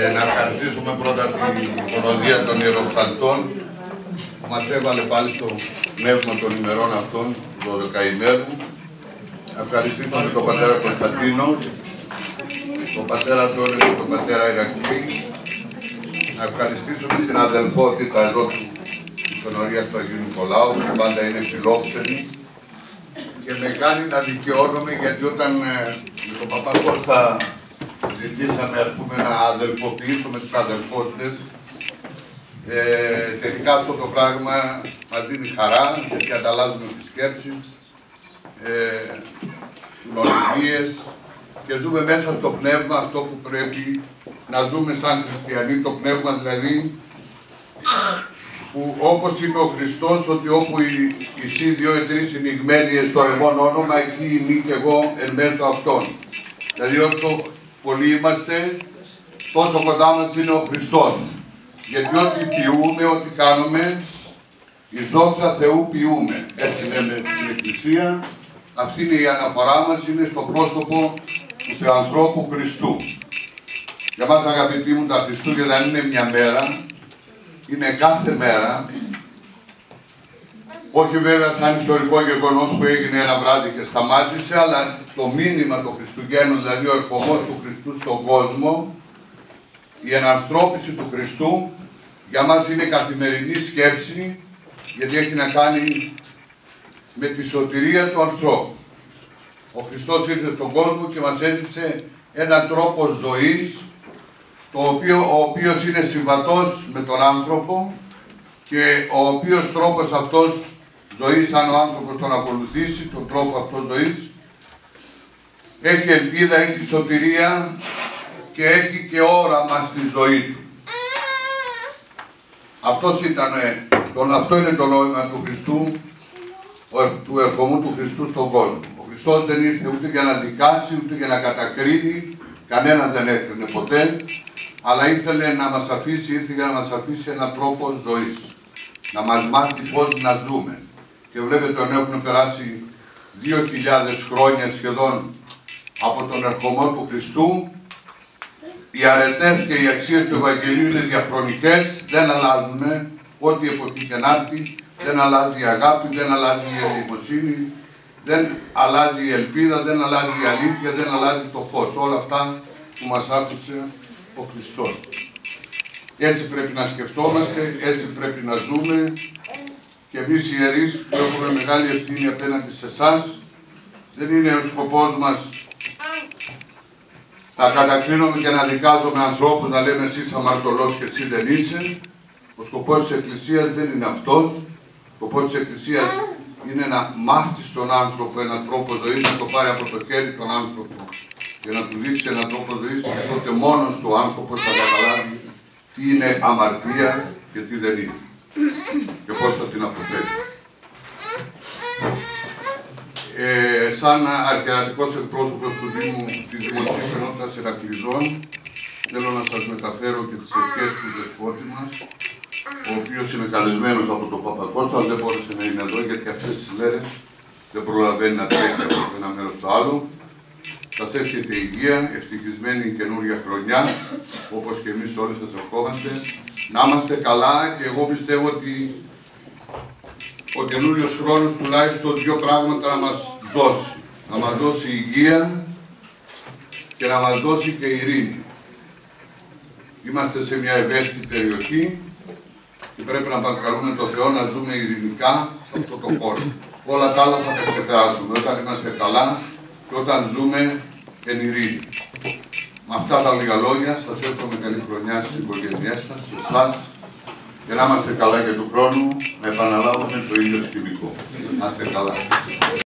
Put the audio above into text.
Ε, να ευχαριστήσουμε πρώτα την προδία των Ιεροψαλτών που μας έβαλε πάλι στο πνεύμα των ημερών αυτών, του 12 ημέρου. Να ευχαριστήσουμε τον πατέρα Κωνσταντίνο, τον πατέρα Τόρε και τον πατέρα Ηρακλή. Να ευχαριστήσουμε την αδελφότητα εδώ του της Ονορίας του Αγίου Νικολάου, που πάντα είναι φιλόξενη και με κάνει να δικαιώνομαι γιατί όταν ε, με τον Παπάς Κώστα ζητήσαμε ας πούμε, να αδελφοποιήσουμε τους αδελφότητες ε, τελικά αυτό το πράγμα μας δίνει χαρά γιατί ανταλλάζουμε τις σκέψεις, ε, νοημίες και ζούμε μέσα στο πνεύμα αυτό που πρέπει να ζούμε σαν χριστιανοί, το πνεύμα δηλαδή που όπως είπε ο Χριστός ότι όπου οι, οι δύο ή τρεις συνηγμένοι στο εμόν όνομα εκεί είμαι και εγώ εν μέσω αυτών. Δηλαδή όσο πολλοί είμαστε τόσο κοντά μας είναι ο Χριστός. Γιατί ό,τι ποιούμε, ό,τι κάνουμε εις δόξα Θεού ποιούμε. Έτσι λέμε στην Εκκλησία. Αυτή είναι η αναφορά μας, είναι στο πρόσωπο του Θεανθρώπου Χριστού. Για μας αγαπητοί μου τα Χριστούγεννα δεν είναι μια μέρα, είναι κάθε μέρα, όχι βέβαια σαν ιστορικό γεγονός που έγινε ένα βράδυ και σταμάτησε, αλλά το μήνυμα των Χριστουγέννων, δηλαδή ο ερχομός του Χριστού στον κόσμο, η εναρθρώπιση του Χριστού, για μας είναι καθημερινή σκέψη, γιατί έχει να κάνει με τη σωτηρία του ανθρώπου. Ο Χριστός ήρθε στον κόσμο και μας έδειξε έναν τρόπο ζωής το οποίο, ο οποίος είναι συμβατός με τον άνθρωπο και ο οποίος τρόπος αυτός ζωής, αν ο άνθρωπος τον ακολουθήσει, τον τρόπο αυτός ζωής, έχει ελπίδα, έχει σωτηρία και έχει και όραμα στη ζωή του. Αυτός ήταν, τον, αυτό είναι το νόημα του Χριστού, του ερχομού του Χριστού στον κόσμο. Ο Χριστός δεν ήρθε ούτε για να δικάσει, ούτε για να κατακρίνει, κανέναν δεν έκρινε ποτέ, αλλά ήθελε να μας αφήσει, ήρθε για να μας αφήσει έναν τρόπο ζωής. Να μας μάθει πώς να ζούμε. Και βλέπετε ότι έχουν περάσει 2.000 χρόνια σχεδόν από τον ερχομό του Χριστού. Οι αρετές και οι αξίες του Ευαγγελίου είναι διαχρονικές, δεν αλλάζουν. Ό,τι εποχή και να έρθει, δεν αλλάζει η αγάπη, δεν αλλάζει η ελεημοσύνη, δεν αλλάζει η ελπίδα, δεν αλλάζει η αλήθεια, δεν αλλάζει το φως. Όλα αυτά που μας άκουσε ο Χριστός. Έτσι πρέπει να σκεφτόμαστε, έτσι πρέπει να ζούμε και εμείς οι ιερείς που έχουμε μεγάλη ευθύνη απέναντι σε εσάς, δεν είναι ο σκοπός μας να κατακρίνουμε και να δικάζουμε ανθρώπους, να λέμε εσύ αμαρτωλός και εσύ δεν είσαι. Ο σκοπός της Εκκλησίας δεν είναι αυτός. Ο σκοπός της Εκκλησίας είναι να μάθει στον άνθρωπο έναν τρόπο ζωής, να το πάρει από το χέρι τον άνθρωπο για να του δείξει έναν τρόπο ζωής και τότε μόνος του άνθρωπος θα καταλάβει τι είναι αμαρτία και τι δεν είναι και πώς θα την αποφέρει. Ε, σαν αρχαιρατικός εκπρόσωπος του Δήμου της Δημοτικής Ενότητας Ερακλειδών θέλω να σας μεταφέρω και τις ευχές του δεσπότη μας ο οποίος είναι καλεσμένος από τον Παπακώστα, αλλά δεν μπόρεσε να είναι εδώ γιατί αυτές τις μέρες δεν προλαβαίνει να τρέχει από ένα μέρος στο άλλο. Σας εύχεται υγεία, ευτυχισμένη καινούρια χρονιά, όπως και εμείς όλοι σας ευχόμαστε. Να είμαστε καλά και εγώ πιστεύω ότι ο καινούριος χρόνος τουλάχιστον δύο πράγματα να μας δώσει. Να μας δώσει υγεία και να μας δώσει και ειρήνη. Είμαστε σε μια ευαίσθητη περιοχή και πρέπει να παρακαλούμε το Θεό να ζούμε ειρηνικά σε αυτό το χώρο. Όλα τα άλλα θα τα ξεπεράσουμε. Όταν είμαστε καλά και όταν ζούμε εν ειρήνη. Με αυτά τα λίγα λόγια σας εύχομαι καλή χρονιά στις οικογένειές σας, σε εσάς και να είμαστε καλά και του χρόνου να επαναλάβουμε το ίδιο σκηνικό. Να είστε καλά.